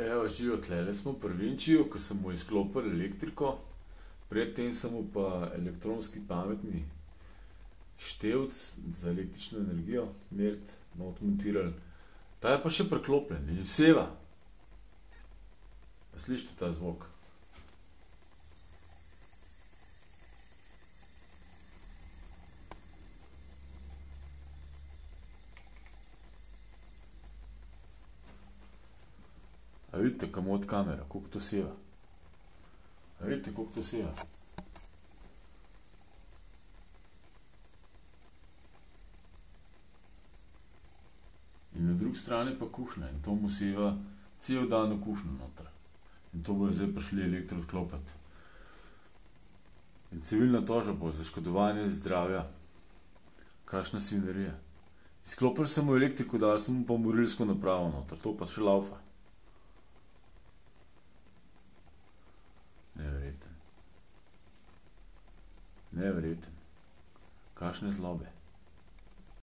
Evo, živijo, tlele smo pri Vinčiju, ko sem mu izklopil elektriko. Pred tem sem mu pa elektronski pametni števc za električno energijo meriti not montiral. Ta je pa še priklopljen in seva. A slišite ta zvok? A vidite, ka moti kamera, koliko to seva? A vidite, koliko to seva? In na drugi strani pa kuhinja in to mu seva cel dan v kuhinjo noter. In to bojo zdaj prišli elektro odklopit. In civilna tožba za oškodovanje zdravja. Kakšna svinjarija. Izklopili so mu elektriko, dali so mu pa morilsko napravo noter, to pa še lavfa. Neverjetno. Neverjetno. Kakšne zlobe.